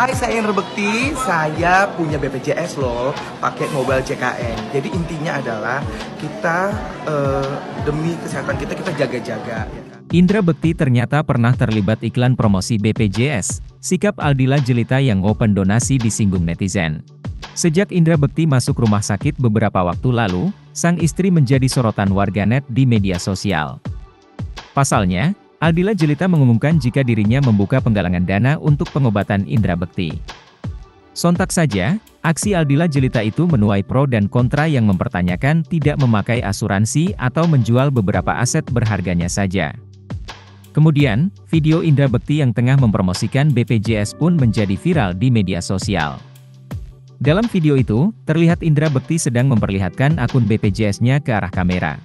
Hai, saya Indra Bekti. Saya punya BPJS loh, pakai mobile CKN. Jadi intinya adalah kita eh, demi kesehatan kita kita jaga-jaga. ya kan? Indra Bekti ternyata pernah terlibat iklan promosi BPJS. Sikap Aldila Jelita yang open donasi disinggung netizen. Sejak Indra Bekti masuk rumah sakit beberapa waktu lalu, sang istri menjadi sorotan warganet di media sosial. Pasalnya, Aldila Jelita mengumumkan jika dirinya membuka penggalangan dana untuk pengobatan Indra Bekti. Sontak saja, aksi Aldila Jelita itu menuai pro dan kontra yang mempertanyakan tidak memakai asuransi atau menjual beberapa aset berharganya saja. Kemudian, video Indra Bekti yang tengah mempromosikan BPJS pun menjadi viral di media sosial. Dalam video itu, terlihat Indra Bekti sedang memperlihatkan akun BPJS-nya ke arah kamera.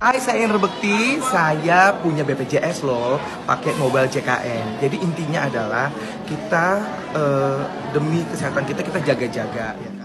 Hai, saya Indra Bekti. Saya punya BPJS loh, pakai mobile CKN. Jadi intinya adalah kita eh, demi kesehatan kita kita jaga-jaga. ya?